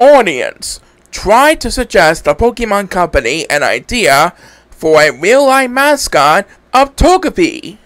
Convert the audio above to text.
Audience, try to suggest the Pokemon Company an idea for a real-life mascot of Togepi.